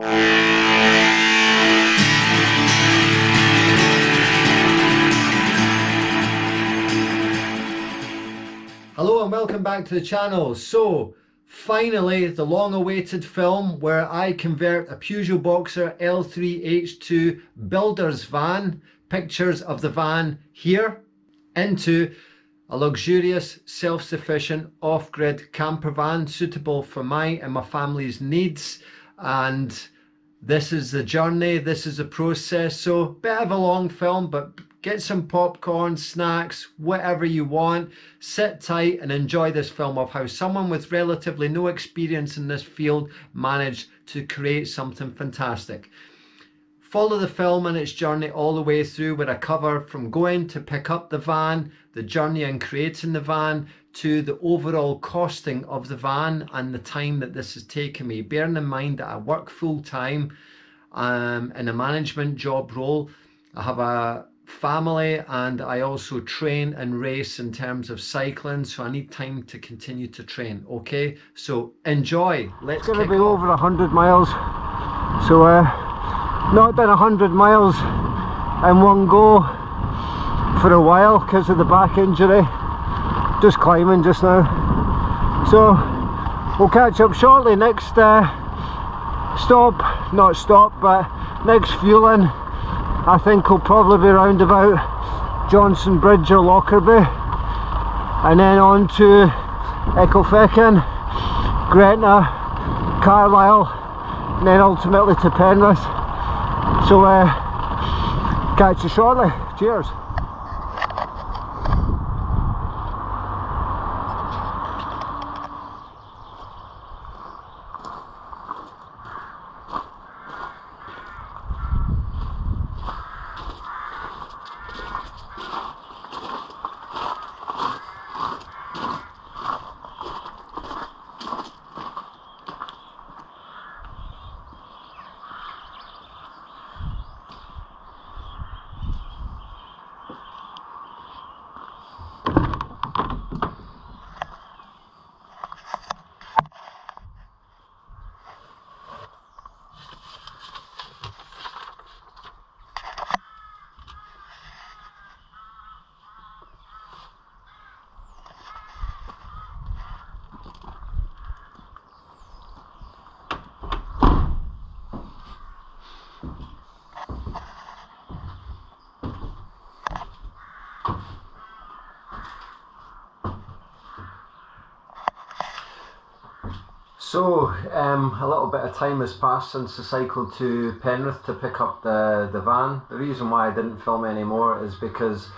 Hello and welcome back to the channel. So, finally, the long awaited film where I convert a Peugeot Boxer L3H2 builder's van, pictures of the van here, into a luxurious, self-sufficient, off-grid camper van suitable for my and my family's needs. And this is the journey, this is the process. So, bit of a long film, but get some popcorn, snacks, whatever you want. Sit tight and enjoy this film of how someone with relatively no experience in this field managed to create something fantastic. Follow the film and its journey all the way through where I cover from going to pick up the van, the journey in creating the van, to the overall costing of the van and the time that this has taken me. Bearing in mind that I work full time um, in a management job role, I have a family and I also train and race in terms of cycling so I need time to continue to train okay so enjoy let's it's gonna be off. over a hundred miles so uh not done a hundred miles in one go for a while because of the back injury just climbing just now. So we'll catch up shortly. Next uh, stop not stop but next fueling I think will probably be round about Johnstonebridge or Lockerbie. And then on to Ecclefechan, Gretna, Carlisle and then ultimately to Penrith. So uh, catch you shortly, cheers So, um, a little bit of time has passed since I cycled to Penrith to pick up the, the van. The reason why I didn't film anymore is because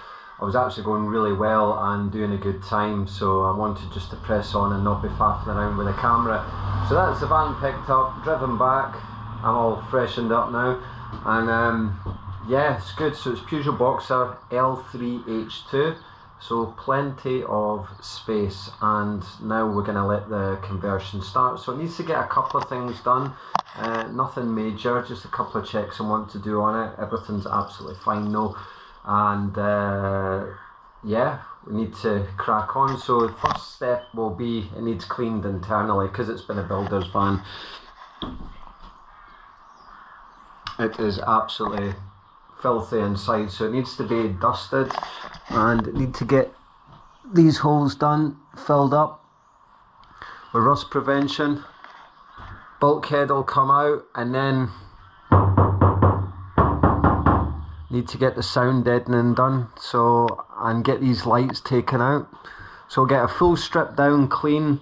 I was actually going really well and doing a good time, so I wanted just to press on and not be faffing around with a camera. So that's the van picked up, driven back. I'm all freshened up now, and um, yeah, it's good. So it's Peugeot Boxer L3H2 so plenty of space and now we're going to let the conversion start. So it needs to get a couple of things done. Uh, nothing major just a couple of checks I want to do on it. Everything's absolutely fine though. And uh, yeah we need to crack on. So the first step will be it needs cleaned internally because it's been a builder's van. It is absolutely filthy inside so it needs to be dusted and need to get these holes done filled up. With rust prevention bulkhead will come out and then need to get the sound deadening done so and get these lights taken out. So get a full strip down clean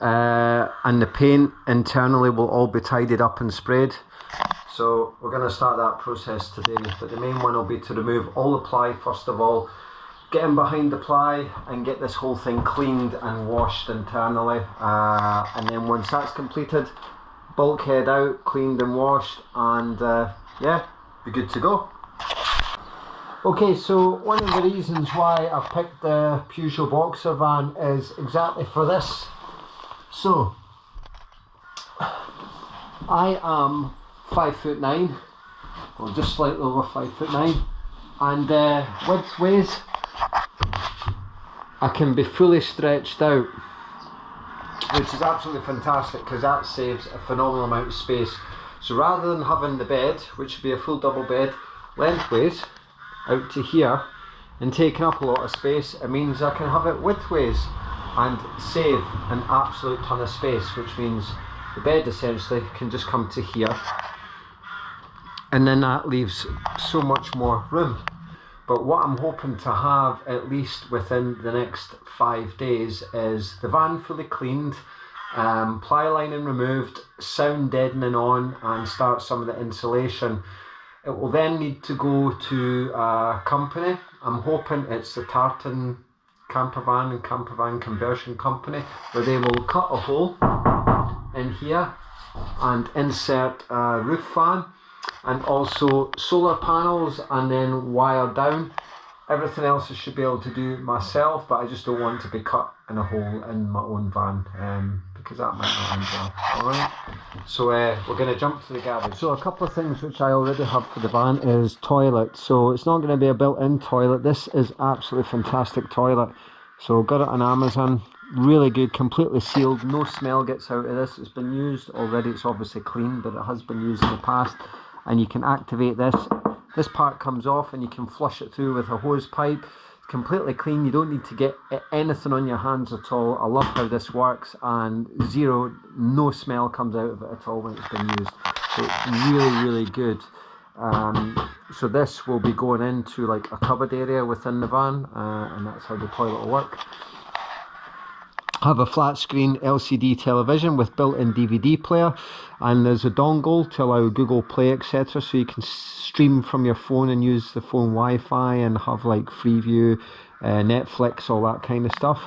uh, and the paint internally will all be tidied up and sprayed so we're going to start that process today but the main one will be to remove all the ply first of all. Get in behind the ply and get this whole thing cleaned and washed internally uh, and then once that's completed bulkhead out cleaned and washed and uh, yeah be good to go. Okay so one of the reasons why I've picked the Peugeot Boxer van is exactly for this. So I am five foot nine or just slightly over five foot nine. And uh, width ways I can be fully stretched out which is absolutely fantastic because that saves a phenomenal amount of space. So rather than having the bed, which would be a full double bed, lengthways out to here and taking up a lot of space, it means I can have it widthways and save an absolute ton of space, which means the bed essentially can just come to here and then that leaves so much more room. But what I'm hoping to have at least within the next five days is the van fully cleaned, um, ply lining removed, sound deadening on, and start some of the insulation. It will then need to go to a company. I'm hoping it's the Tartan Campervan and Campervan conversion company where they will cut a hole in here and insert a roof fan and also solar panels and then wire down. Everything else I should be able to do myself but I just don't want to be cut in a hole in my own van um, because that might not end well. Alright? So uh, we're going to jump to the garage so a couple of things which I already have for the van is toilet. So it's not going to be a built-in toilet. This is absolutely fantastic toilet. So got it on Amazon. Really good completely sealed. No smell gets out of this. It's been used already. It's obviously clean but it has been used in the past and you can activate this. This part comes off and you can flush it through with a hose pipe. It's completely clean. You don't need to get anything on your hands at all. I love how this works and zero no smell comes out of it at all when it's been used. So it's really really good. Um, so this will be going into like a cupboard area within the van uh, and that's how the toilet will work have a flat screen LCD television with built-in DVD player and there's a dongle to allow Google Play etc so you can stream from your phone and use the phone Wi-Fi and have like Freeview, uh, Netflix, all that kind of stuff.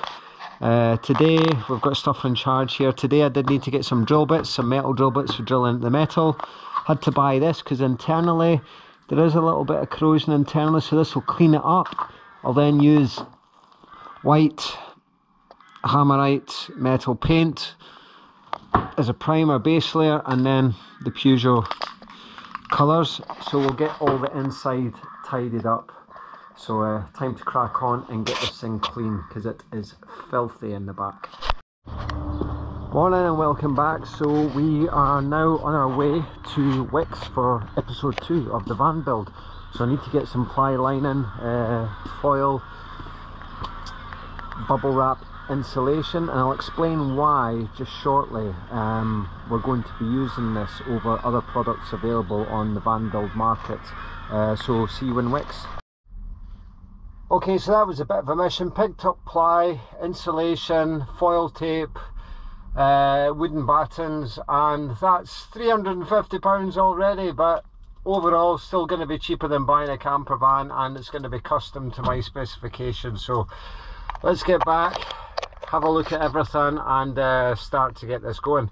Uh, today we've got stuff in charge here. Today I did need to get some drill bits, some metal drill bits for drilling the metal. Had to buy this because internally there is a little bit of corrosion internally so this will clean it up. I'll then use white Hammerite metal paint as a primer base layer and then the Peugeot colours. So we'll get all the inside tidied up. So uh, time to crack on and get this thing clean because it is filthy in the back. Morning and welcome back. So we are now on our way to Wickes for episode 2 of the van build. So I need to get some ply lining, uh, foil, bubble wrap insulation and I'll explain why just shortly. Um, we're going to be using this over other products available on the van build market. Uh, so see you in Wickes okay so that was a bit of a mission. Picked up ply insulation foil tape uh, wooden battens and that's 350 pounds already but overall still going to be cheaper than buying a camper van and it's going to be custom to my specification. So let's get back have a look at everything and uh, start to get this going.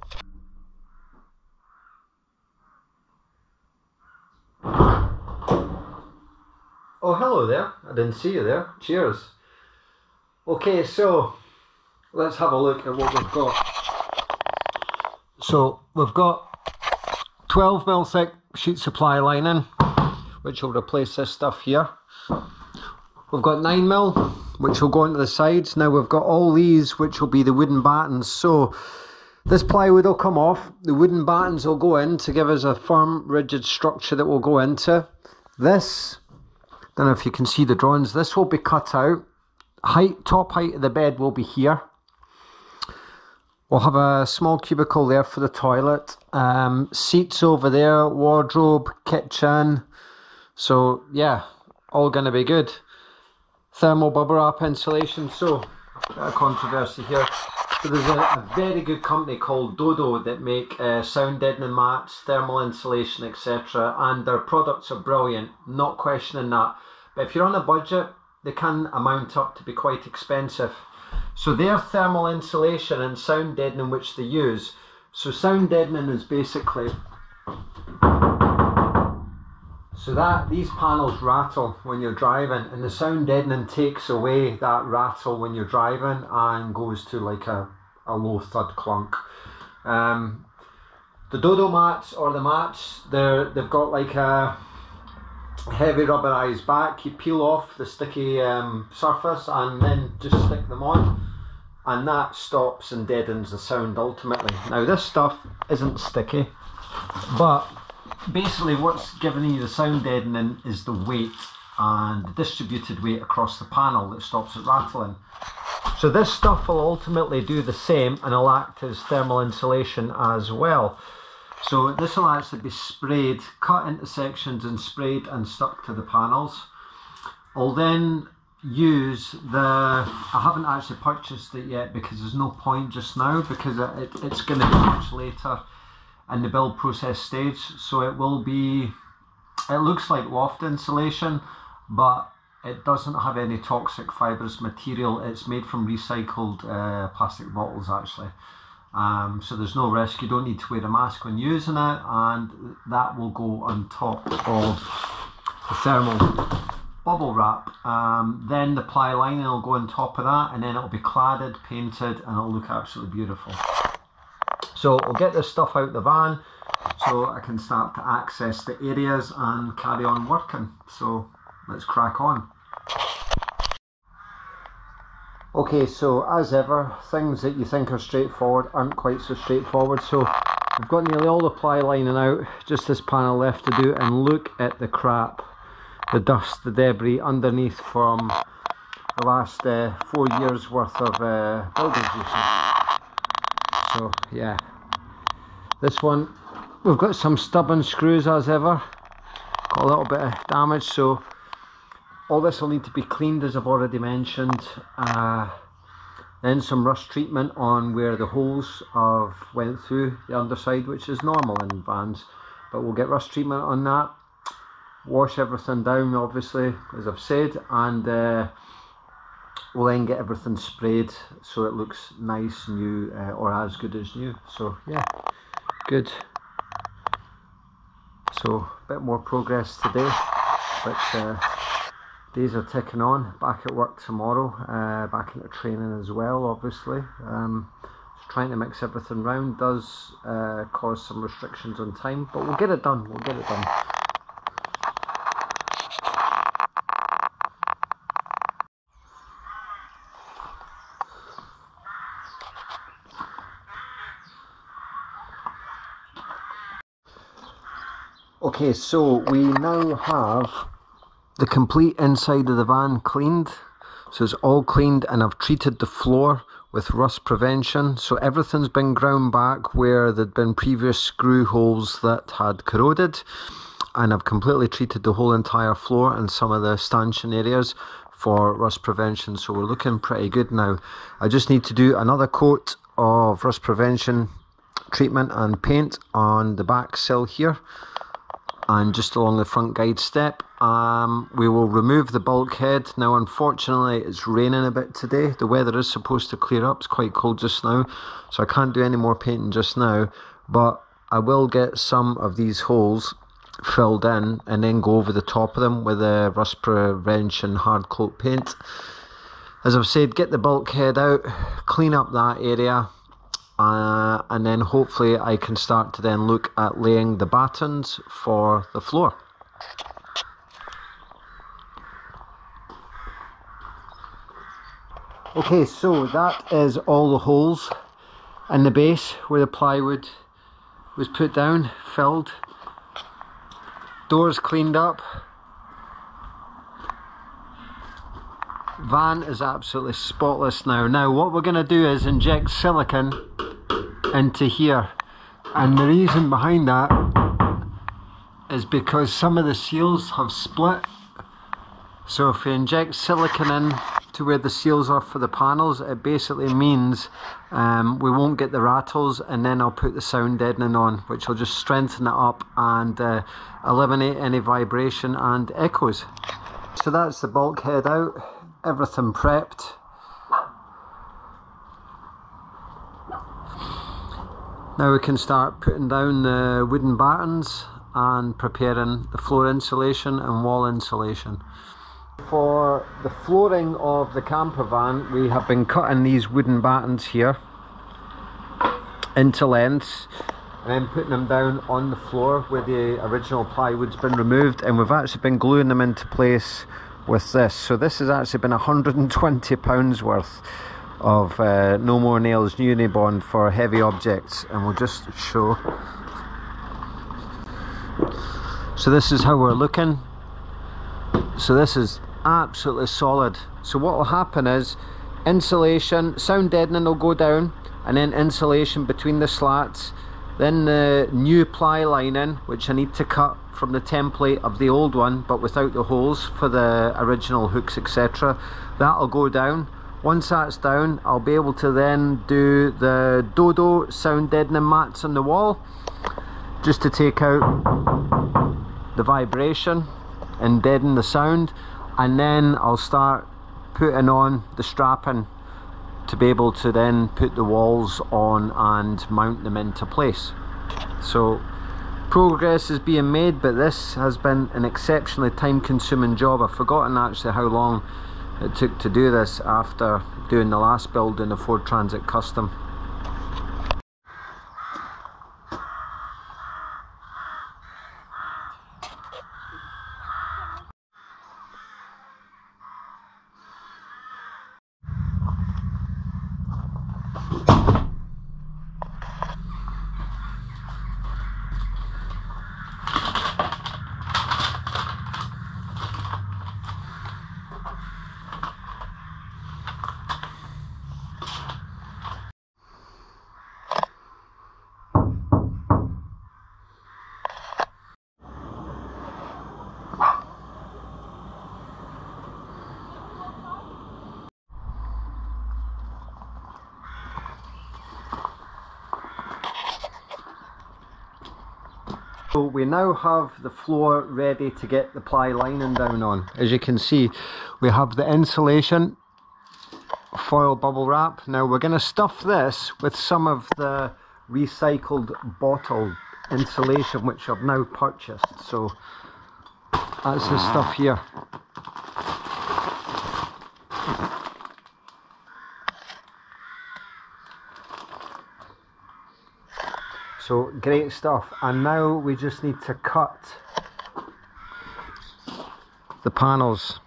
Oh hello there, I didn't see you there, cheers. Okay so let's have a look at what we've got. So we've got 12 mil thick sheet supply lining which will replace this stuff here. We've got 9 mil which will go into the sides. Now we've got all these which will be the wooden battens. So this plywood will come off. The wooden battens will go in to give us a firm rigid structure that will go into. This, I don't know if you can see the drawings, this will be cut out. Height, top height of the bed will be here. We'll have a small cubicle there for the toilet. Um, seats over there, wardrobe, kitchen. So yeah, all going to be good thermal bubble wrap insulation. So, a controversy here. So there's a, a, very good company called Dodo that make uh, sound deadening mats, thermal insulation, etc. And their products are brilliant, not questioning that. But if you're on a budget, they can amount up to be quite expensive. So their thermal insulation and sound deadening which they use. So sound deadening is basically so that these panels rattle when you're driving and the sound deadening takes away that rattle when you're driving and goes to like a, a low thud clunk. Um, the Dodo mats or the mats, they're, they've got like a heavy rubberized back. You peel off the sticky um, surface and then just stick them on and that stops and deadens the sound ultimately. Now this stuff isn't sticky but basically what's giving you the sound deadening is the weight and the distributed weight across the panel that stops it rattling. So this stuff will ultimately do the same and will act as thermal insulation as well. So this will actually be sprayed, cut into sections and sprayed and stuck to the panels. I'll then use the, I haven't actually purchased it yet because there's no point just now because it, it's going to be much later in the build process stage. So it will be, it looks like loft insulation, but it doesn't have any toxic fibrous material. It's made from recycled uh, plastic bottles actually. Um, so there's no risk. You don't need to wear a mask when using it, and that will go on top of the thermal bubble wrap. Um, then the ply lining will go on top of that, and then it'll be cladded, painted, and it'll look absolutely beautiful. So we'll get this stuff out the van so I can start to access the areas and carry on working. So let's crack on. Okay, so as ever, things that you think are straightforward aren't quite so straightforward. So I've got nearly all the ply lining out, just this panel left to do, and look at the crap, the dust, the debris underneath from the last uh, four years worth of uh, building So yeah, this one, we've got some stubborn screws as ever, got a little bit of damage, so all this will need to be cleaned as I've already mentioned. Uh, then some rust treatment on where the holes have went through the underside which is normal in vans but we'll get rust treatment on that. Wash everything down obviously as I've said and uh, we'll then get everything sprayed so it looks nice new uh, or as good as new. So yeah good so a bit more progress today but uh, days are ticking on. Back at work tomorrow, uh, back into training as well, obviously. Um, trying to mix everything round does uh, cause some restrictions on time, but we'll get it done. We'll get it done. Okay, so we now have the complete inside of the van cleaned. So it's all cleaned and I've treated the floor with rust prevention. So everything's been ground back where there'd been previous screw holes that had corroded. And I've completely treated the whole entire floor and some of the stanchion areas for rust prevention. So we're looking pretty good now. I just need to do another coat of rust prevention treatment and paint on the back sill here and just along the front guide step um, we will remove the bulkhead. Now unfortunately it's raining a bit today. The weather is supposed to clear up. It's quite cold just now so I can't do any more painting just now. But I will get some of these holes filled in and then go over the top of them with a rust prevention hard coat paint. As I've said get the bulkhead out clean up that area uh, and then hopefully I can start to then look at laying the battens for the floor. Okay, so that is all the holes in the base where the plywood was put down, filled, doors cleaned up, van is absolutely spotless now. Now what we're going to do is inject silicon into here and the reason behind that is because some of the seals have split so if we inject silicon in to where the seals are for the panels it basically means um, we won't get the rattles and then I'll put the sound deadening on which will just strengthen it up and uh, eliminate any vibration and echoes. So that's the bulkhead out everything prepped. Now we can start putting down the wooden battens and preparing the floor insulation and wall insulation. For the flooring of the camper van we have been cutting these wooden battens here into lengths and then putting them down on the floor where the original plywood's been removed and we've actually been gluing them into place with this. So this has actually been 120 pounds worth of uh, No More Nails New Unibond for heavy objects and we'll just show So this is how we're looking. So this is absolutely solid. So what will happen is insulation, sound deadening will go down and then insulation between the slats then the new ply lining which I need to cut from the template of the old one but without the holes for the original hooks etc that'll go down. Once that's down I'll be able to then do the Dodo sound deadening mats on the wall just to take out the vibration and deaden the sound. And then I'll start putting on the strapping to be able to then put the walls on and mount them into place. So progress is being made but this has been an exceptionally time consuming job. I've forgotten actually how long it took to do this after doing the last build in the Ford Transit Custom So we now have the floor ready to get the ply lining down on. As you can see, we have the insulation foil bubble wrap. Now we're going to stuff this with some of the recycled bottle insulation which I've now purchased. So that's the stuff here. So great stuff. And now we just need to cut the panels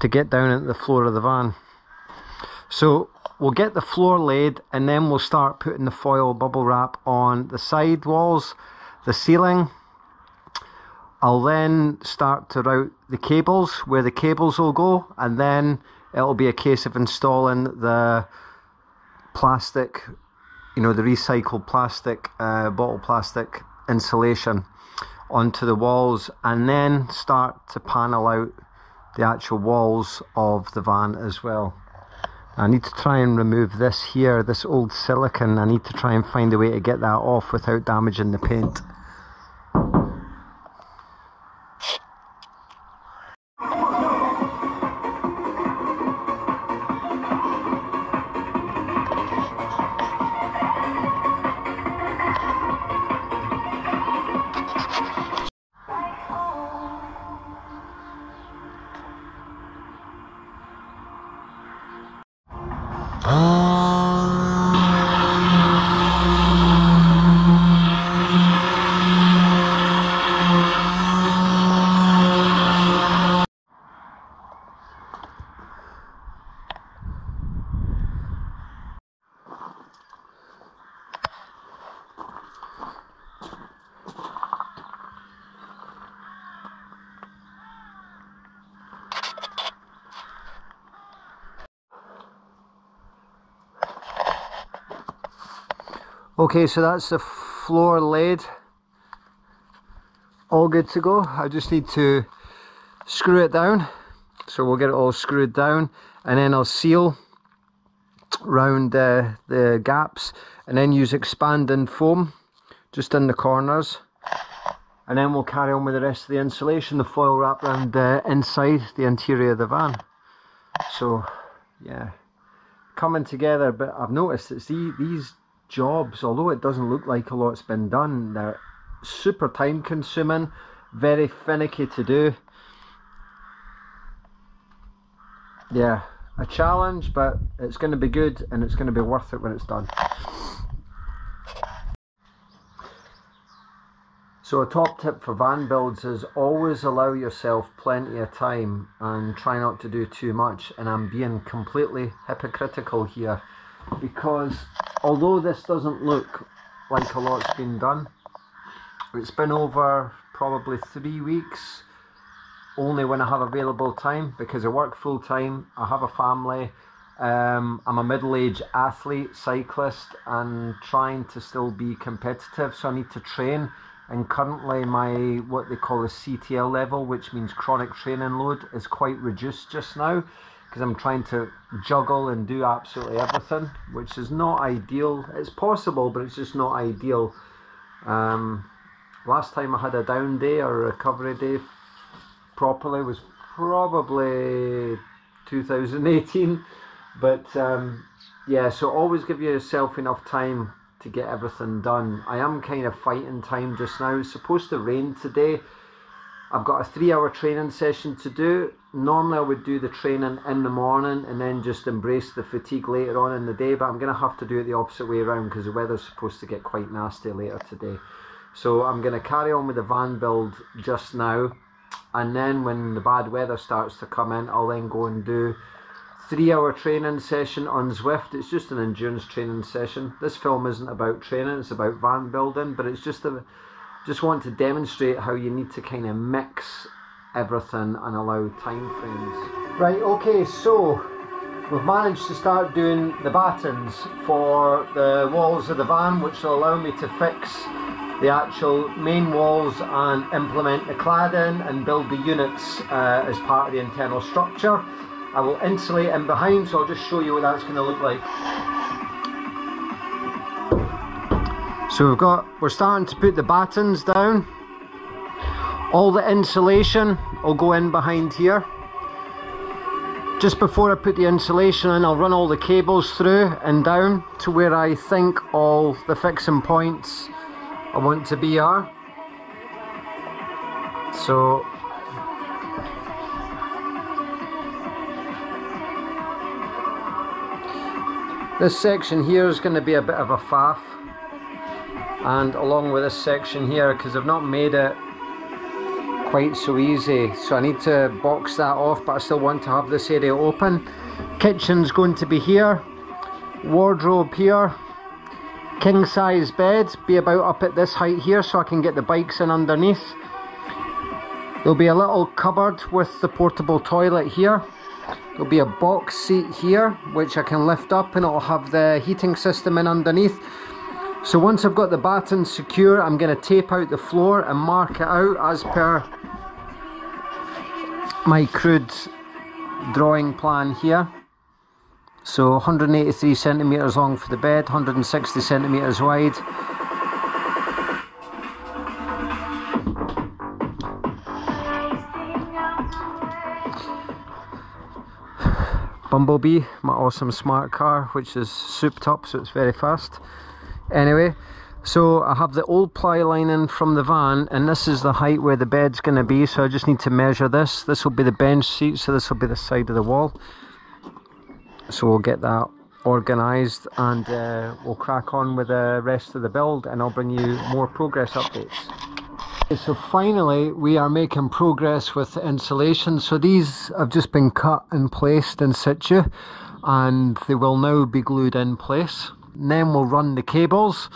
to get down into the floor of the van. So we'll get the floor laid and then we'll start putting the foil bubble wrap on the side walls, the ceiling. I'll then start to route the cables where the cables will go and then it'll be a case of installing the plastic you know the recycled plastic uh, bottle plastic insulation onto the walls and then start to panel out the actual walls of the van as well. I need to try and remove this here this old silicon. I need to try and find a way to get that off without damaging the paint Okay, so that's the floor laid. All good to go. I just need to screw it down. So we'll get it all screwed down and then I'll seal round uh, the gaps and then use expanding foam just in the corners and then we'll carry on with the rest of the insulation the foil wrap around uh, inside the interior of the van so yeah coming together but I've noticed that see these jobs, although it doesn't look like a lot's been done, they're super time consuming, very finicky to do. Yeah, a challenge, but it's going to be good and it's going to be worth it when it's done. So a top tip for van builds is always allow yourself plenty of time and try not to do too much and I'm being completely hypocritical here because although this doesn't look like a lot's been done It's been over probably three weeks, only when I have available time because I work full time, I have a family, um, I'm a middle aged athlete, cyclist, and trying to still be competitive, so I need to train. And currently, my what they call a CTL level, which means chronic training load, is quite reduced just now because I'm trying to juggle and do absolutely everything, which is not ideal. It's possible, but it's just not ideal. Um, last time I had a down day or a recovery day properly was probably 2018 but um, yeah so always give yourself enough time to get everything done i am kind of fighting time just now it's supposed to rain today i've got a three hour training session to do normally i would do the training in the morning and then just embrace the fatigue later on in the day but i'm going to have to do it the opposite way around because the weather's supposed to get quite nasty later today so I'm going to carry on with the van build just now and then when the bad weather starts to come in I'll then go and do three hour training session on Zwift. It's just an endurance training session. This film isn't about training, it's about van building, but it's just a just want to demonstrate how you need to kind of mix everything and allow time frames. Right, okay, so we've managed to start doing the battens for the walls of the van which will allow me to fix the actual main walls and implement the cladding and build the units uh, as part of the internal structure. I will insulate in behind so I'll just show you what that's going to look like. So we've got, we're starting to put the battens down. All the insulation will go in behind here. Just before I put the insulation in, I'll run all the cables through and down to where I think all the fixing points I want to be are. So this section here is going to be a bit of a faff and along with this section here because I've not made it quite so easy. So I need to box that off but I still want to have this area open. Kitchen's going to be here. Wardrobe here. King size bed be about up at this height here so I can get the bikes in underneath. There'll be a little cupboard with the portable toilet here. There'll be a box seat here which I can lift up and it'll have the heating system in underneath so once I've got the batten secure I'm going to tape out the floor and mark it out as per my crude drawing plan here so 183 centimeters long for the bed, 160 centimeters wide. Bumblebee, my awesome smart car, which is souped up, so it's very fast. Anyway, so I have the old ply lining from the van, and this is the height where the bed's going to be, so I just need to measure this. This will be the bench seat, so this will be the side of the wall so we'll get that organised and uh, we'll crack on with the rest of the build and I'll bring you more progress updates. So finally we are making progress with insulation. So these have just been cut and placed in situ and they will now be glued in place. Then we'll run the cables,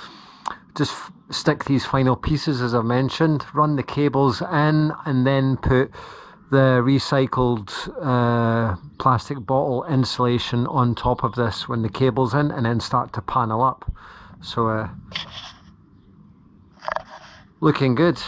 just stick these final pieces as I've mentioned, run the cables in and then put the recycled uh, plastic bottle insulation on top of this when the cable's in and then start to panel up. So uh, looking good.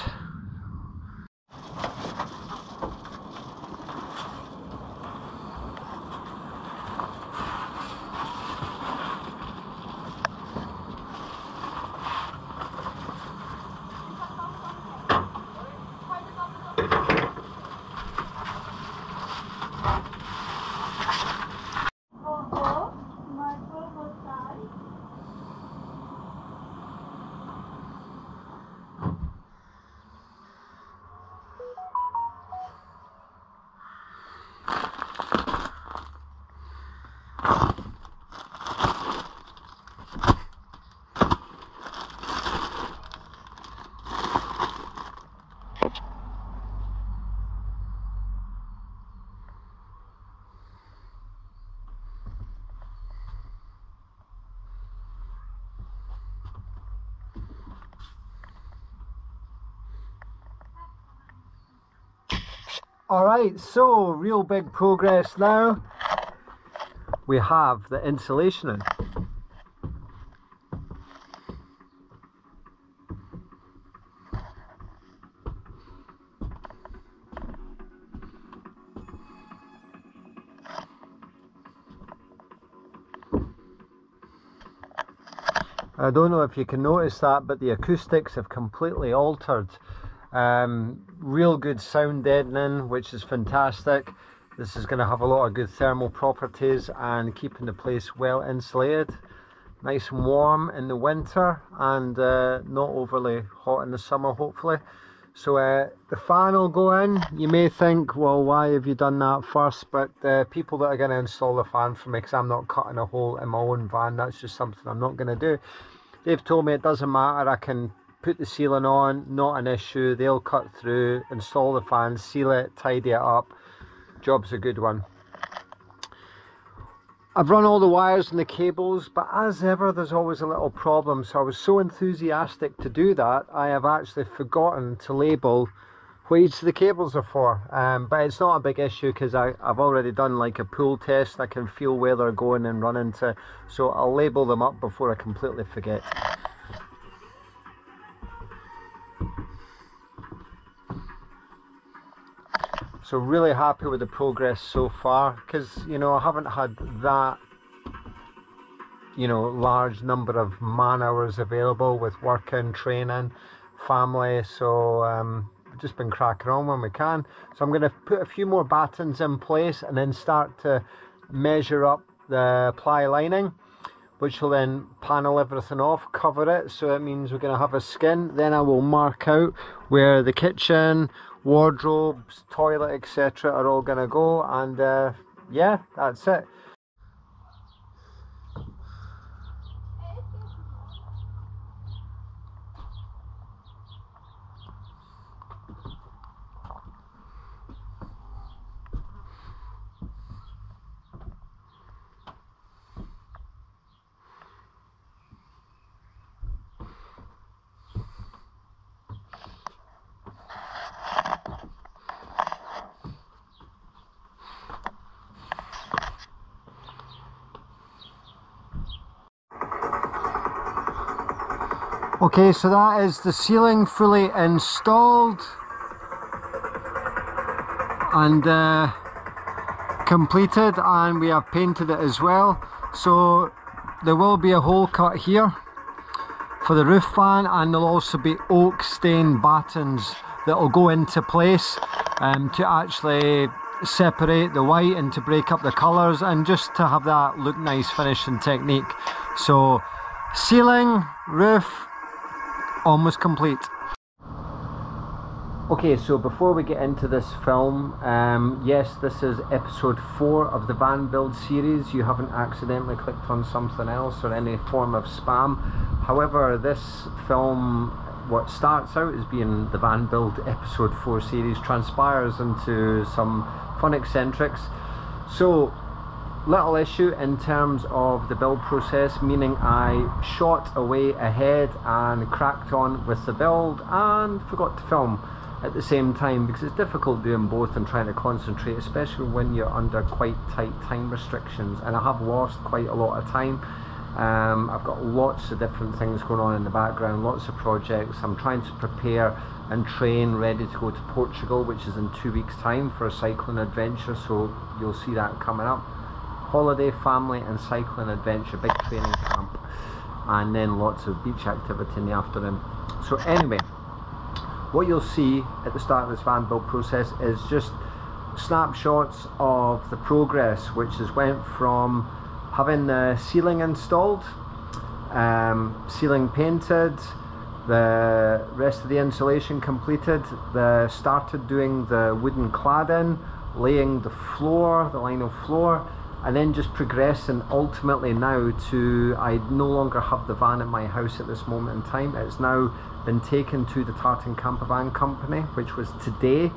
Alright, so real big progress now. We have the insulation in. I don't know if you can notice that, but the acoustics have completely altered. Um, real good sound deadening, which is fantastic. This is going to have a lot of good thermal properties and keeping the place well insulated. Nice and warm in the winter and uh, not overly hot in the summer, hopefully. So uh, the fan will go in. You may think, well, why have you done that first? But the people that are going to install the fan for me, because I'm not cutting a hole in my own van, that's just something I'm not going to do. They've told me it doesn't matter, I can put the ceiling on, not an issue. They'll cut through, install the fan, seal it, tidy it up. Job's a good one. I've run all the wires and the cables, but as ever, there's always a little problem. So I was so enthusiastic to do that, I have actually forgotten to label what each of the cables are for. Um, but it's not a big issue because I've already done like a pull test. I can feel where they're going and run into. So I'll label them up before I completely forget. So really happy with the progress so far because you know I haven't had that you know large number of man hours available with working training family. So um, just been cracking on when we can. So I'm going to put a few more battens in place and then start to measure up the ply lining which will then panel everything off cover it. So it means we're going to have a skin. Then I will mark out where the kitchen wardrobes, toilet, etc. are all going to go, and uh, yeah, that's it. Okay, so that is the ceiling fully installed and uh, completed and we have painted it as well. So there will be a hole cut here for the roof fan and there'll also be oak stained battens that will go into place um, to actually separate the white and to break up the colours and just to have that look nice finishing technique. So ceiling, roof, almost complete. Okay, so before we get into this film, um, yes, this is episode 4 of the van build series. You haven't accidentally clicked on something else or any form of spam. However, this film, what starts out as being the van build episode 4 series, transpires into some fun eccentrics. So, little issue in terms of the build process meaning I shot away ahead and cracked on with the build and forgot to film at the same time because it's difficult doing both and trying to concentrate especially when you're under quite tight time restrictions. And I have lost quite a lot of time. Um, I've got lots of different things going on in the background lots of projects. I'm trying to prepare and train ready to go to Portugal which is in two weeks time for a cycling adventure so you'll see that coming up holiday, family and cycling adventure, big training camp and then lots of beach activity in the afternoon. So anyway, what you'll see at the start of this van build process is just snapshots of the progress which has went from having the ceiling installed, um, ceiling painted, the rest of the insulation completed, the started doing the wooden cladding, laying the floor, the lino floor, and then just progress and ultimately now to I no longer have the van at my house at this moment in time. It's now been taken to the Tartan Campervan Company which was today.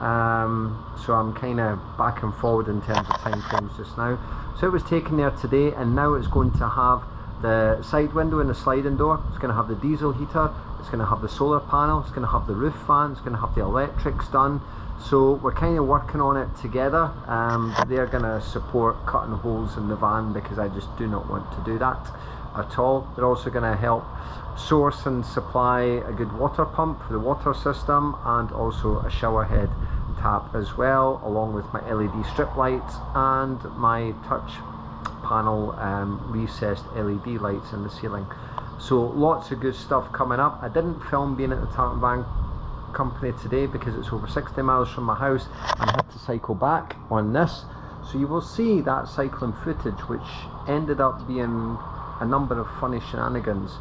Um, so I'm kind of back and forward in terms of time frames just now. So it was taken there today and now it's going to have the side window and the sliding door. It's going to have the diesel heater it's going to have the solar panel, it's going to have the roof fan, it's going to have the electrics done. So we're kind of working on it together. Um, they're going to support cutting holes in the van because I just do not want to do that at all. They're also going to help source and supply a good water pump for the water system and also a shower head tap as well along with my LED strip lights and my touch panel um, recessed LED lights in the ceiling. So lots of good stuff coming up. I didn't film being at the Tartan Van company today because it's over 60 miles from my house and had to cycle back on this. So you will see that cycling footage which ended up being a number of funny shenanigans.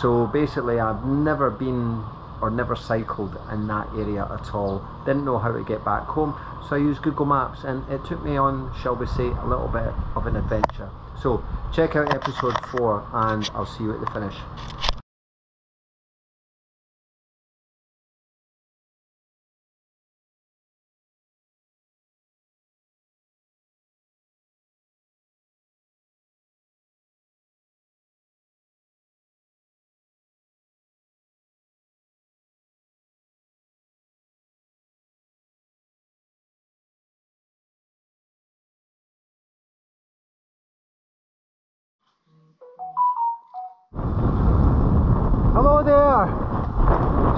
So basically I've never been or never cycled in that area at all. Didn't know how to get back home, so I used Google Maps and it took me on, shall we say, a little bit of an adventure. So check out episode 4 and I'll see you at the finish.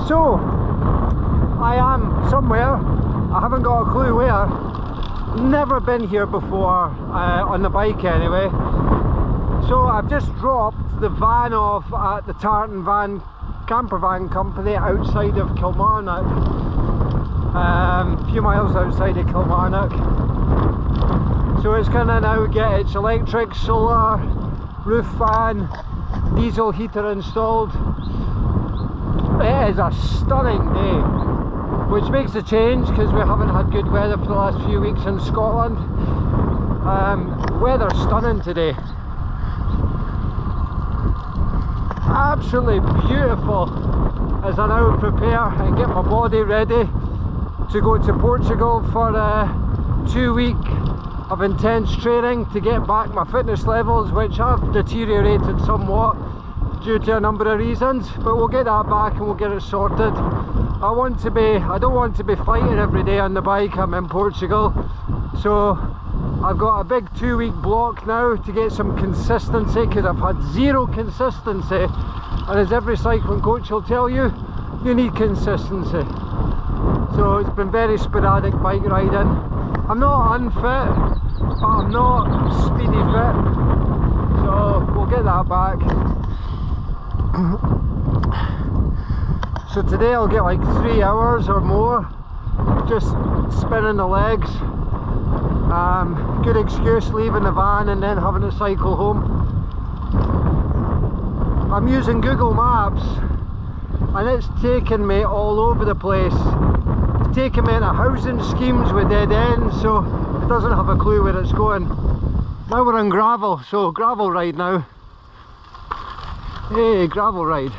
So, I am somewhere. I haven't got a clue where. Never been here before uh, on the bike anyway. So I've just dropped the van off at the Tartan Van Camper Van Company outside of Kilmarnock. Um, a few miles outside of Kilmarnock. So it's gonna now get its electric, solar, roof fan, diesel heater installed. It is a stunning day, which makes a change because we haven't had good weather for the last few weeks in Scotland. Um, weather's stunning today. Absolutely beautiful as I now prepare and get my body ready to go to Portugal for a two week of intense training to get back my fitness levels which have deteriorated somewhat due to a number of reasons but we'll get that back and we'll get it sorted. I want to be I don't want to be fighting every day on the bike. I'm in Portugal. So I've got a big two week block now to get some consistency because I've had zero consistency. And as every cycling coach will tell you you need consistency. So it's been very sporadic bike riding. I'm not unfit but I'm not speedy fit. So we'll get that back so today I'll get like three hours or more just spinning the legs. Um, good excuse leaving the van and then having to cycle home. I'm using Google Maps and it's taken me all over the place. It's taken me into housing schemes with dead ends so it doesn't have a clue where it's going. Now we're on gravel so gravel ride now Hey, gravel ride.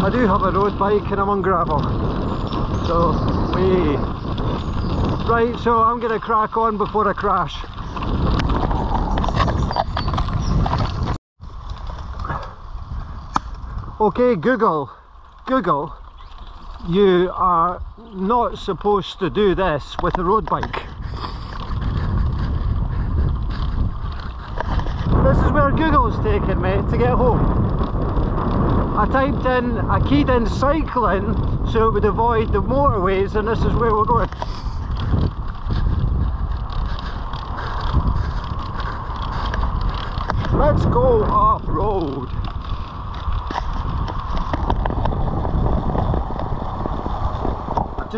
I do have a road bike and I'm on gravel. So, we. Right, so I'm going to crack on before I crash. Okay, Google. Google. You are not supposed to do this with a road bike. This is where Google's taken me to get home. I typed in, I keyed in cycling so it would avoid the motorways and this is where we're going. Let's go off-road.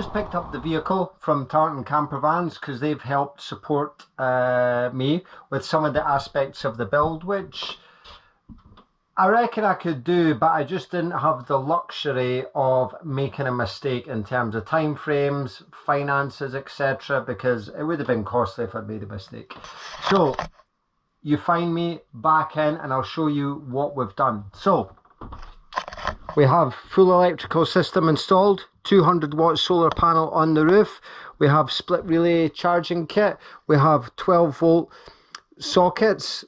Just picked up the vehicle from Tartan Campervans because they've helped support uh, me with some of the aspects of the build which I reckon I could do but I just didn't have the luxury of making a mistake in terms of time frames, finances etc because it would have been costly if I'd made a mistake. So you find me back in and I'll show you what we've done. So we have full electrical system installed 200 watt solar panel on the roof we have split relay charging kit we have 12 volt sockets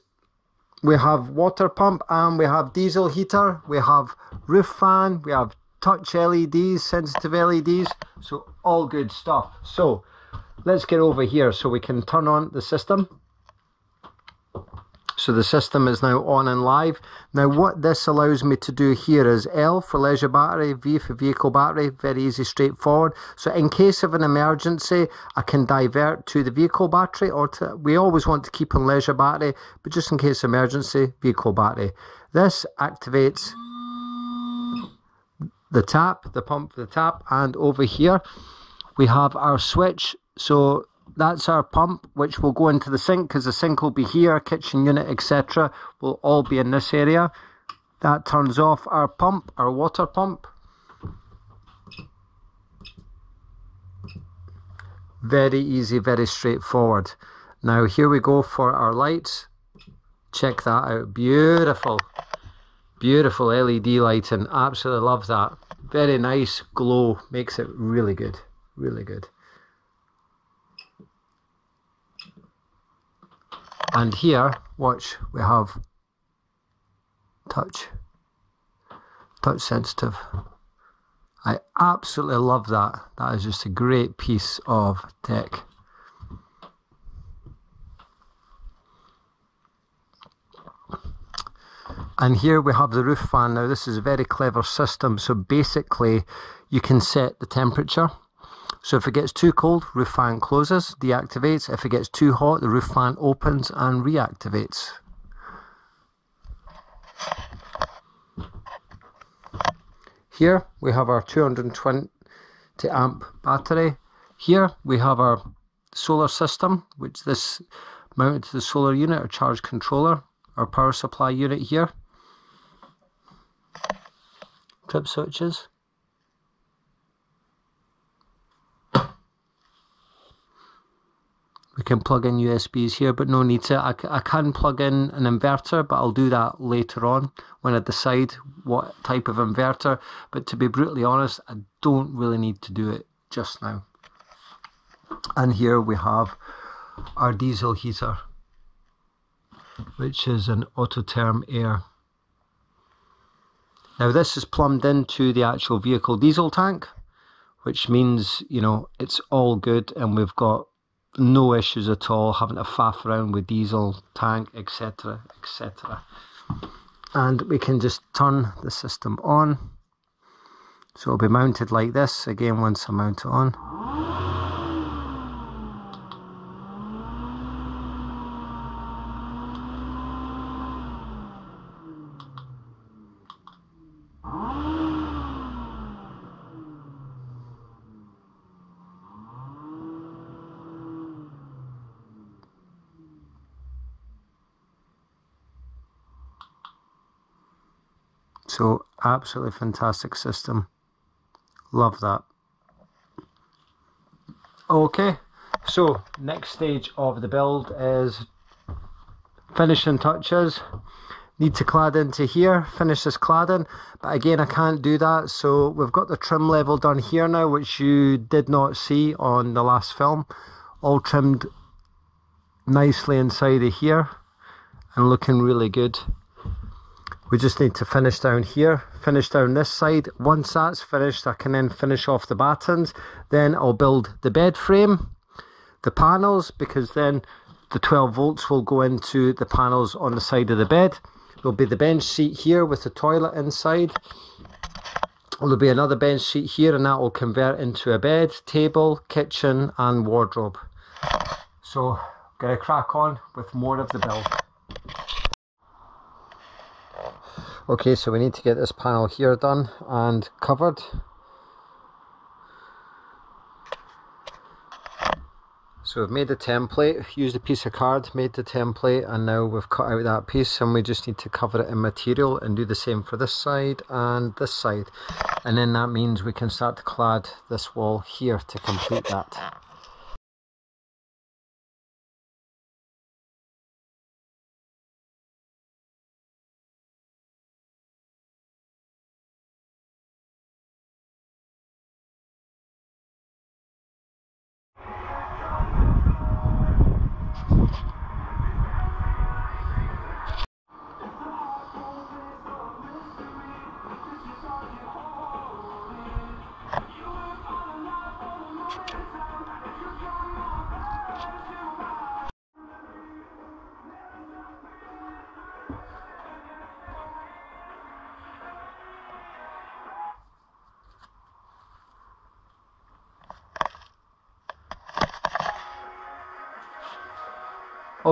we have water pump and we have diesel heater. We have roof fan. We have touch LEDs, sensitive LEDs. So all good stuff. So let's get over here so we can turn on the system. So the system is now on and live. Now what this allows me to do here is L for leisure battery, V for vehicle battery, very easy, straightforward. So in case of an emergency, I can divert to the vehicle battery or to, we always want to keep on leisure battery, but just in case emergency, vehicle battery. This activates the tap, the pump, the tap, and over here we have our switch. So that's our pump which will go into the sink because the sink will be here kitchen unit etc will all be in this area. That turns off our pump our water pump. Very easy very straightforward. Now here we go for our lights. Check that out. Beautiful. Beautiful led lighting. Absolutely love that. Very nice glow. Makes it really good. Really good and here watch we have touch. Touch sensitive. I absolutely love that. That is just a great piece of tech. And here we have the roof fan. Now this is a very clever system. So basically you can set the temperature so if it gets too cold, roof fan closes, deactivates. If it gets too hot, the roof fan opens and reactivates. Here we have our 220 amp battery. Here we have our solar system, which this mounted to the solar unit or charge controller, our power supply unit here. Trip switches. We can plug in USBs here but no need to. I, I can plug in an inverter but I'll do that later on when I decide what type of inverter. But to be brutally honest I don't really need to do it just now. And here we have our diesel heater which is an Autoterm air. Now this is plumbed into the actual vehicle diesel tank which means you know it's all good and we've got no issues at all having to faff around with diesel tank etc etc and we can just turn the system on. So it'll be mounted like this again once I mount it on So absolutely fantastic system. Love that. Okay, so next stage of the build is finishing touches. Need to clad into here, finish this cladding, but again I can't do that so we've got the trim level done here now which you did not see on the last film. All trimmed nicely inside of here and looking really good we just need to finish down here finish down this side. Once that's finished I can then finish off the battens. Then I'll build the bed frame the panels because then the 12 volts will go into the panels on the side of the bed. There'll be the bench seat here with the toilet inside. There'll be another bench seat here and that will convert into a bed table kitchen and wardrobe. So gonna crack on with more of the build Okay, so we need to get this panel here done and covered. So we've made the template, used a piece of card, made the template, and now we've cut out that piece and we just need to cover it in material and do the same for this side and this side. And then that means we can start to clad this wall here to complete that.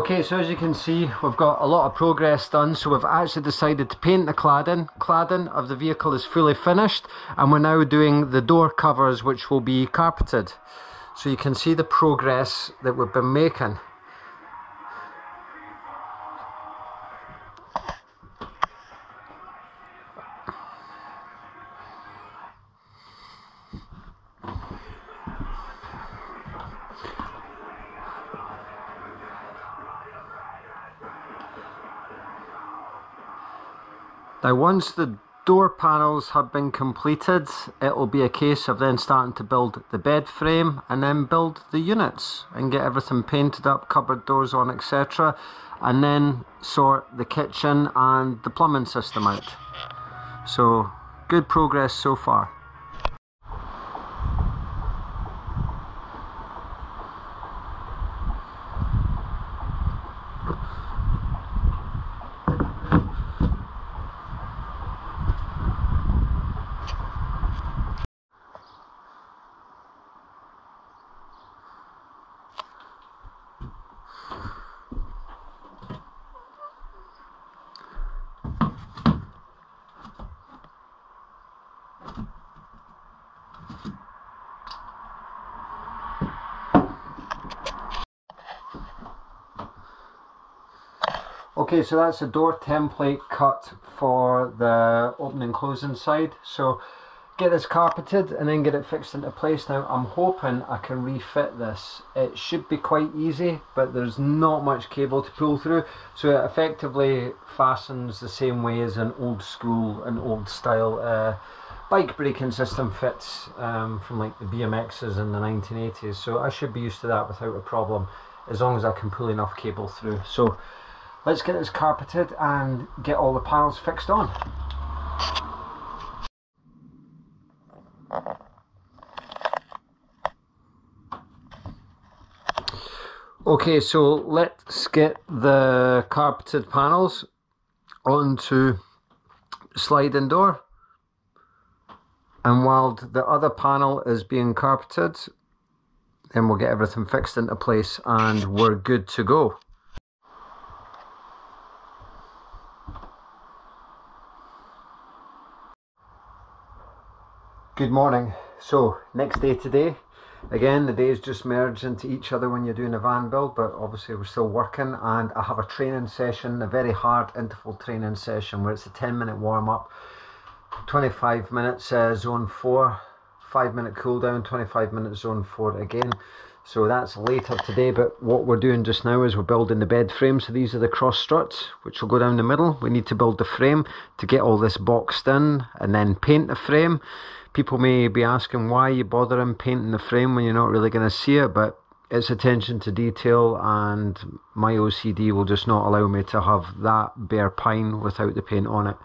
Okay, so as you can see, we've got a lot of progress done. So we've actually decided to paint the cladding. Cladding of the vehicle is fully finished, and we're now doing the door covers, which will be carpeted. So you can see the progress that we've been making. Now once the door panels have been completed it will be a case of then starting to build the bed frame and then build the units and get everything painted up, cupboard doors on etc and then sort the kitchen and the plumbing system out. So good progress so far. Okay, so that's a door template cut for the opening closing side. So get this carpeted and then get it fixed into place. Now I'm hoping I can refit this. It should be quite easy, but there's not much cable to pull through. So it effectively fastens the same way as an old school and old style uh, bike braking system fits um, from like the BMXs in the 1980s. So I should be used to that without a problem as long as I can pull enough cable through. So let's get this carpeted and get all the panels fixed on. Okay, so let's get the carpeted panels onto sliding door. And while the other panel is being carpeted, then we'll get everything fixed into place and we're good to go. Good morning. So, next day today. Again, the days just merge into each other when you're doing a van build, but obviously we're still working. And I have a training session, a very hard interval training session where it's a 10 minute warm up, 25 minutes uh, zone 4, 5 minute cool down, 25 minutes zone 4 again. So that's later today, but what we're doing just now is we're building the bed frame. So these are the cross struts, which will go down the middle. We need to build the frame to get all this boxed in and then paint the frame people may be asking why you bothering painting the frame when you're not really going to see it, but it's attention to detail and my OCD will just not allow me to have that bare pine without the paint on it.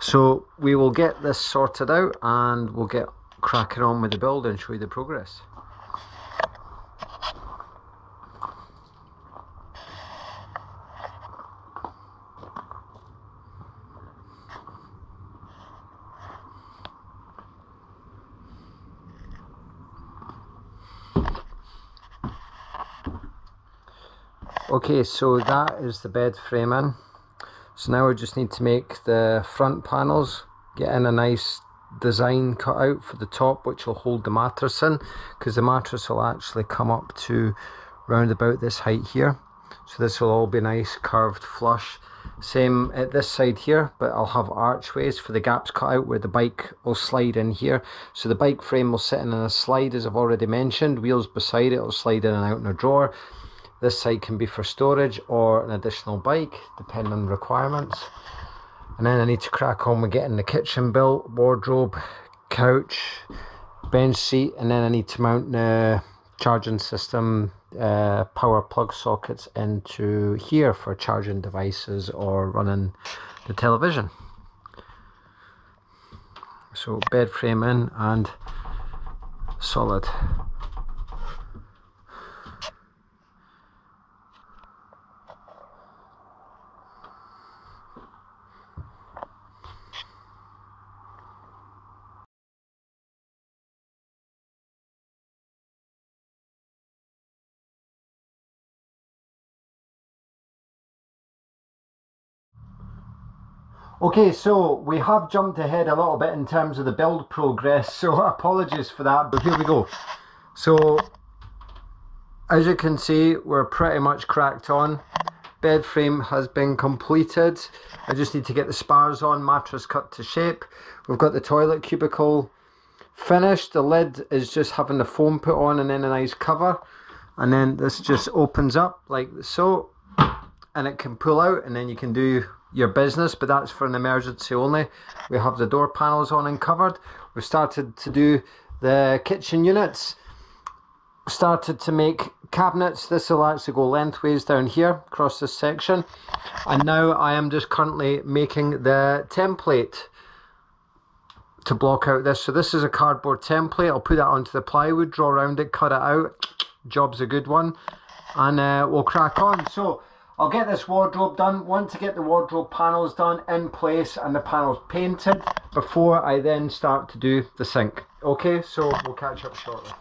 So we will get this sorted out and we'll get cracking on with the build and show you the progress. Okay, so that is the bed framing. So now we just need to make the front panels, get in a nice design cut out for the top which will hold the mattress in because the mattress will actually come up to round about this height here. So this will all be nice curved flush. Same at this side here, but I'll have archways for the gaps cut out where the bike will slide in here. So the bike frame will sit in a slide as I've already mentioned, wheels beside it will slide in and out in a drawer. This side can be for storage or an additional bike, depending on requirements. And then I need to crack on with getting the kitchen built, wardrobe, couch, bench seat, and then I need to mount the charging system uh, power plug sockets into here for charging devices or running the television. So bed frame in and solid. Okay, so we have jumped ahead a little bit in terms of the build progress, so apologies for that, but here we go. So, as you can see, we're pretty much cracked on. Bed frame has been completed. I just need to get the spars on, mattress cut to shape. We've got the toilet cubicle finished. The lid is just having the foam put on and then a nice cover. And then this just opens up like so and it can pull out and then you can do your business but that's for an emergency only. We have the door panels on and covered. We've started to do the kitchen units. Started to make cabinets. This will actually go lengthways down here across this section. And now I am just currently making the template to block out this. So this is a cardboard template. I'll put that onto the plywood draw around it cut it out. Job's a good one. And uh, we'll crack on. So I'll get this wardrobe done. Want to get the wardrobe panels done in place and the panels painted before I then start to do the sink. Okay, so we'll catch up shortly.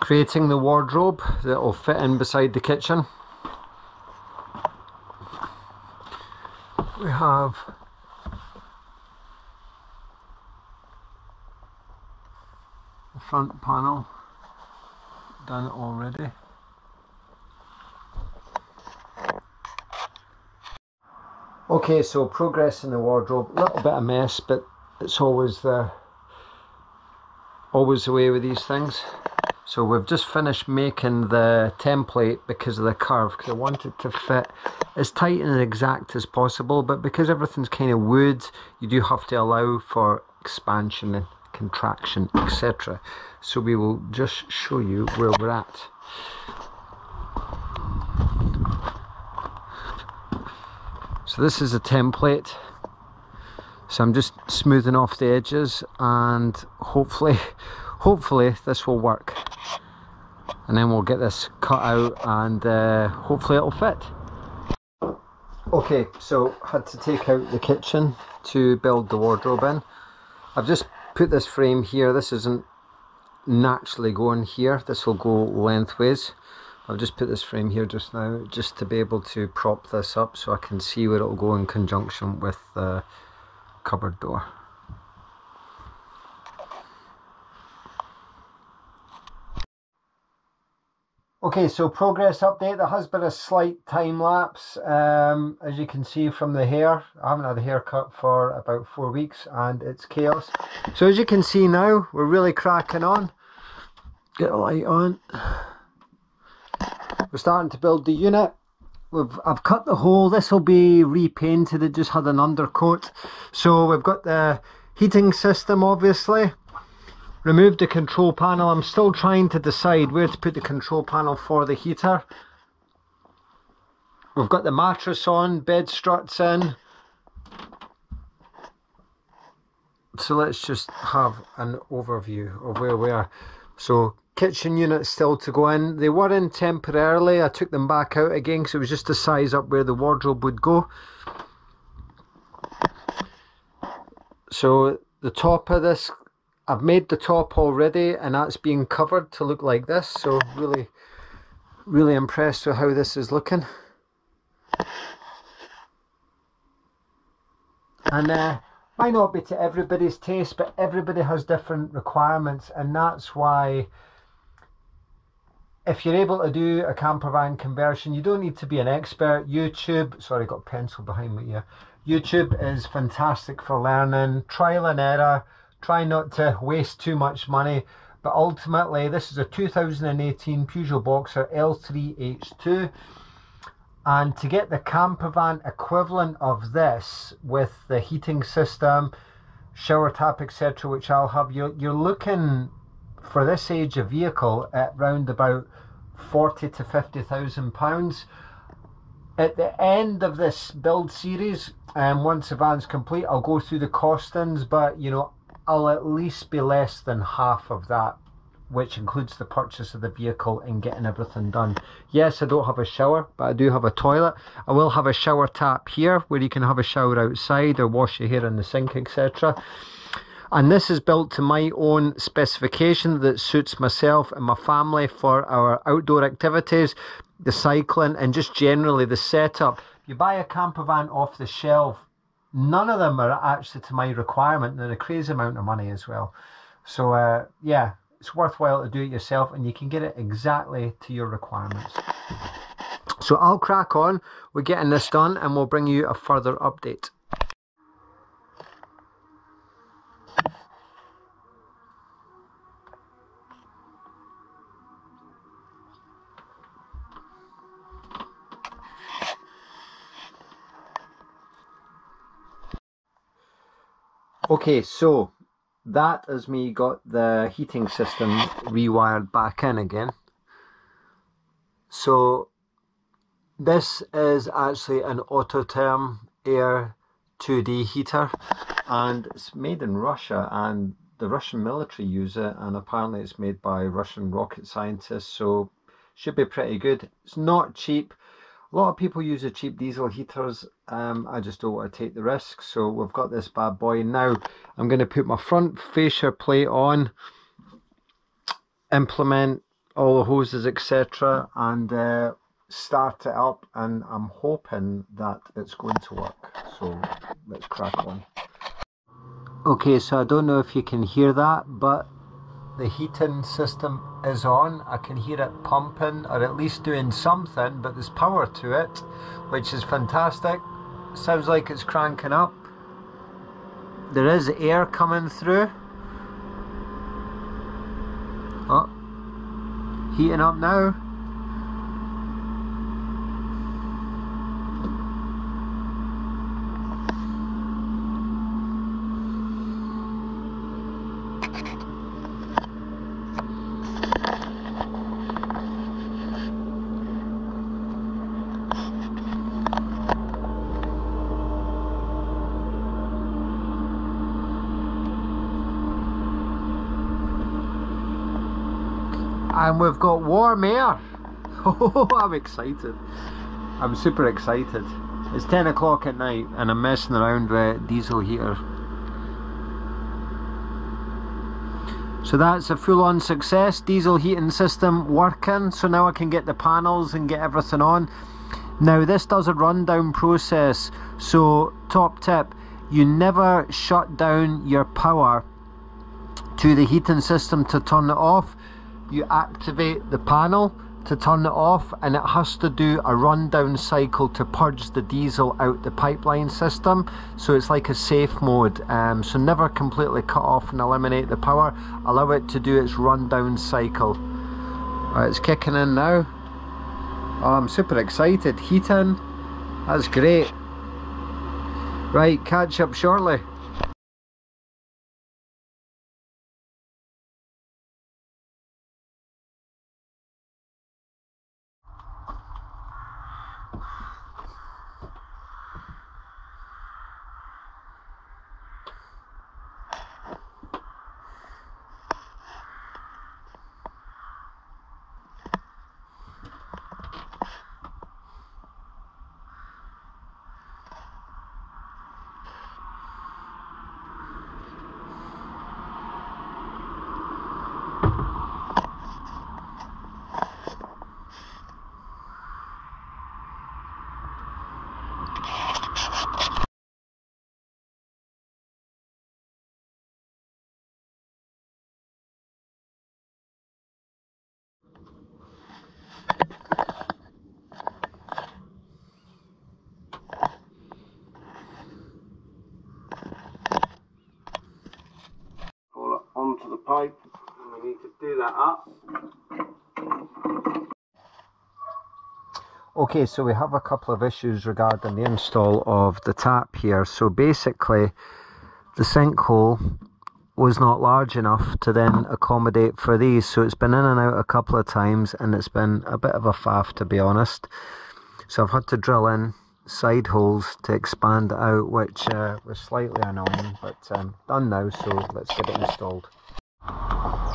Creating the wardrobe that will fit in beside the kitchen. We have the front panel done already. Okay, so progress in the wardrobe, a little bit of mess, but it's always the always the way with these things. So we've just finished making the template because of the curve, because I want it to fit as tight and exact as possible, but because everything's kind of wood, you do have to allow for expansion contraction, etc. So we will just show you where we're at. So this is a template. So I'm just smoothing off the edges and hopefully, hopefully this will work. And then we'll get this cut out and uh, hopefully it'll fit. Okay, so had to take out the kitchen to build the wardrobe in. I've just put this frame here. This isn't naturally going here. This will go lengthways. I've just put this frame here just now just to be able to prop this up so I can see where it'll go in conjunction with the cupboard door. Okay, so progress update. There has been a slight time lapse, um, as you can see from the hair. I haven't had a haircut for about four weeks and it's chaos. So as you can see now, we're really cracking on. Get a light on. We're starting to build the unit. We've, I've cut the hole. This will be repainted. It just had an undercoat. So we've got the heating system, obviously removed the control panel. I'm still trying to decide where to put the control panel for the heater. We've got the mattress on, bed struts in. So let's just have an overview of where we are. So kitchen units still to go in. They were in temporarily. I took them back out again because it was just to size up where the wardrobe would go. So the top of this I've made the top already and that's being covered to look like this so really really impressed with how this is looking. And uh, might not be to everybody's taste but everybody has different requirements and that's why if you're able to do a camper van conversion you don't need to be an expert. YouTube sorry got pencil behind me here. YouTube is fantastic for learning trial and error try not to waste too much money. But ultimately, this is a 2018 Peugeot Boxer L3H2. And to get the camper van equivalent of this with the heating system, shower tap, etc., which I'll have, you're, you're looking for this age of vehicle at round about 40 to 50,000 pounds. At the end of this build series, and um, once the van's complete, I'll go through the costings, but you know, I'll at least be less than half of that, which includes the purchase of the vehicle and getting everything done. Yes, I don't have a shower, but I do have a toilet. I will have a shower tap here where you can have a shower outside or wash your hair in the sink, etc. and this is built to my own specification that suits myself and my family for our outdoor activities, the cycling and just generally the setup. You buy a camper van off the shelf, none of them are actually to my requirement. They're a crazy amount of money as well. So uh, yeah, it's worthwhile to do it yourself and you can get it exactly to your requirements. So I'll crack on, we're getting this done and we'll bring you a further update. Okay, so that is me got the heating system rewired back in again. So this is actually an Autoterm Air 2D heater and it's made in Russia and the Russian military use it and apparently it's made by Russian rocket scientists so should be pretty good. It's not cheap a lot of people use the cheap diesel heaters. Um, I just don't want to take the risk. So we've got this bad boy. Now I'm going to put my front fascia plate on, implement all the hoses, etc. and uh, start it up. And I'm hoping that it's going to work. So let's crack on. Okay, so I don't know if you can hear that, but the heating system is on. I can hear it pumping or at least doing something, but there's power to it, which is fantastic. Sounds like it's cranking up. There is air coming through. Oh, heating up now. and we've got warm air. Oh, I'm excited. I'm super excited. It's 10 o'clock at night and I'm messing around with diesel heater. So that's a full-on success, diesel heating system working. So now I can get the panels and get everything on. Now this does a rundown process. So top tip, you never shut down your power to the heating system to turn it off you activate the panel to turn it off and it has to do a rundown cycle to purge the diesel out the pipeline system. So it's like a safe mode. Um, so never completely cut off and eliminate the power. Allow it to do its rundown cycle. Right, it's kicking in now. Oh, I'm super excited. Heating that's great. Right catch up shortly onto the pipe and we need to do that up. Okay, so we have a couple of issues regarding the install of the tap here. So basically, the sinkhole was not large enough to then accommodate for these. So it's been in and out a couple of times and it's been a bit of a faff to be honest. So I've had to drill in side holes to expand out, which uh, was slightly annoying, but um, done now, so let's get it installed you